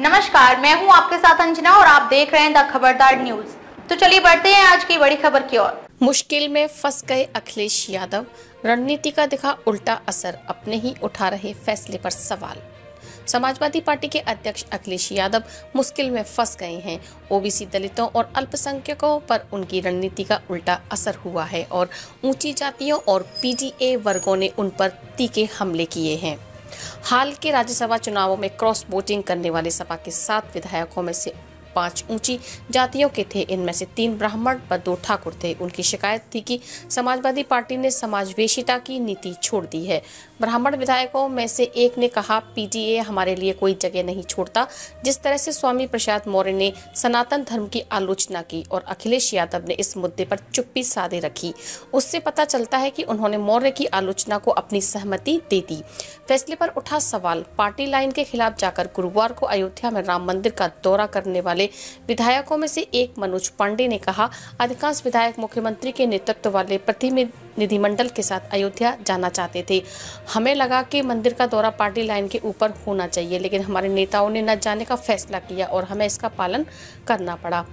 नमस्कार, मैं हूँ आपके साथ अंजना और आप देख रहे हैं द खबरदार न्यूज़। तो चलिए बढ़ते हैं आज की बड़ी खबर की ओर। मुश्किल में फंस गए अखिलेश यादव। रणनीति का दिखा उल्टा असर, अपने ही उठा रहे फैसले पर सवाल। समाजवादी पार्टी के अध्यक्ष अखिलेश यादव मुश्किल में फंस गए हैं। ओबीसी दलितों और अल्पसंख्यकों पर उनकी रणनीति का उल्टा असर हुआ है और ऊँची जातियों और पीडीए वर्गों ने उन पर तीखे हमले किए हैं। हाल के राज्यसभा चुनावों में क्रॉस वोटिंग करने वाले सपा के सात विधायकों में से पाँच ऊँची जातियों के थे। इनमें से तीन ब्राह्मण व दो ठाकुर थे। उनकी शिकायत थी कि समाजवादी पार्टी ने समाजवेशिता की नीति छोड़ दी है। ब्राह्मण विधायकों में से एक ने कहा पीटीए हमारे लिए कोई जगह नहीं छोड़ता। जिस तरह से स्वामी प्रसाद मौर्य ने सनातन धर्म की आलोचना की और अखिलेश यादव ने इस मुद्दे पर चुप्पी साधे रखी, उससे पता चलता है कि उन्होंने मौर्य की आलोचना को अपनी सहमति दे दी। फैसले पर उठा सवाल, पार्टी लाइन के खिलाफ जाकर गुरुवार को अयोध्या में राम मंदिर का दौरा करने वाले विधायकों में से एक मनोज पांडे ने कहा, अधिकांश विधायक मुख्यमंत्री के नेतृत्व वाले प्रतिनिधिमंडल के साथ अयोध्या जाना चाहते थे। हमें लगा कि मंदिर का दौरा पार्टी लाइन के ऊपर होना चाहिए, लेकिन हमारे नेताओं ने न जाने का फैसला किया और हमें इसका पालन करना पड़ा।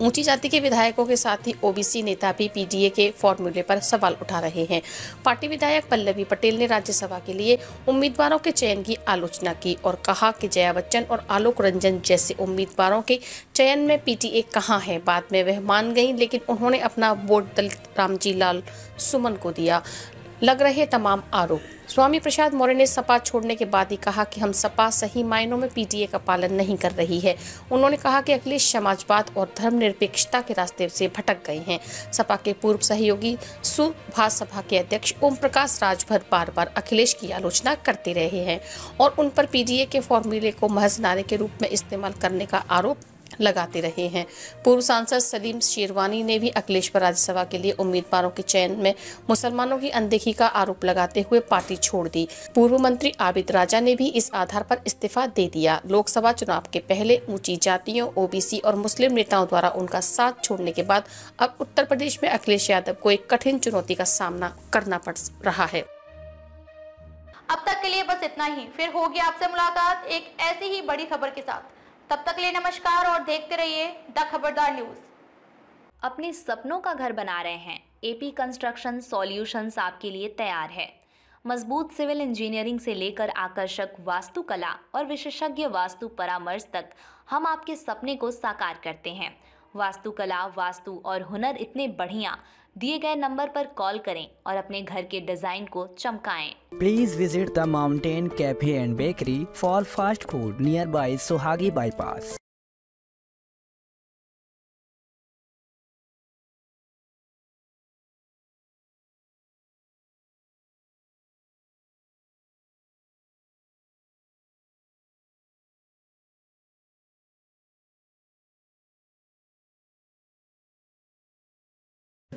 ऊँची जाति के विधायकों के साथ ही ओबीसी नेता भी पीडीए के फॉर्मूले पर सवाल उठा रहे हैं। पार्टी विधायक पल्लवी पटेल ने राज्यसभा के लिए उम्मीदवारों के चयन की आलोचना की और कहा कि जया बच्चन और आलोक रंजन जैसे उम्मीदवारों के चयन में पीटीए कहाँ है, बाद में वह मान गई, लेकिन उन्होंने अपना वोट दलित रामजी लाल सुमन को दिया। लग रहे तमाम आरोप। स्वामी प्रसाद मौर्य ने सपा छोड़ने के बाद ही कहा कि हम सपा सही मायनों में पीटीए का पालन नहीं कर रही है। उन्होंने कहा कि अखिलेश समाजवाद और धर्मनिरपेक्षता के रास्ते से भटक गए हैं। सपा के पूर्व सहयोगी सुभाष सभा के अध्यक्ष ओम प्रकाश राजभर बार बार अखिलेश की आलोचना करते रहे हैं और उन पर पीडीए के फॉर्मूले को महज नारे के रूप में इस्तेमाल करने का आरोप लगाते रहे हैं। पूर्व सांसद सलीम शेरवानी ने भी अखिलेश पर राज्यसभा के लिए उम्मीदवारों के चयन में मुसलमानों की अनदेखी का आरोप लगाते हुए पार्टी छोड़ दी। पूर्व मंत्री आबिद राजा ने भी इस आधार पर इस्तीफा दे दिया। लोकसभा चुनाव के पहले ऊँची जातियों, ओबीसी और मुस्लिम नेताओं द्वारा उनका साथ छोड़ने के बाद अब उत्तर प्रदेश में अखिलेश यादव को एक कठिन चुनौती का सामना करना पड़ रहा है। अब तक के लिए बस इतना ही। फिर होगी आपसे मुलाकात एक ऐसी ही बड़ी खबर के साथ। तब तक लिए नमस्कार और देखते रहिए द खबरदार न्यूज़। अपने सपनों का घर बना रहे हैं। एपी कंस्ट्रक्शन सॉल्यूशंस आपके लिए तैयार है। मज़बूत सिविल इंजीनियरिंग से लेकर आकर्षक वास्तुकला और विशेषज्ञ वास्तु परामर्श तक हम आपके सपने को साकार करते हैं। वास्तुकला, वास्तु और हुनर इतने बढ़िया दिए गए नंबर पर कॉल करें और अपने घर के डिज़ाइन को चमकाएँ। Please visit the mountain cafe and bakery for fast food near by Suhagi bypass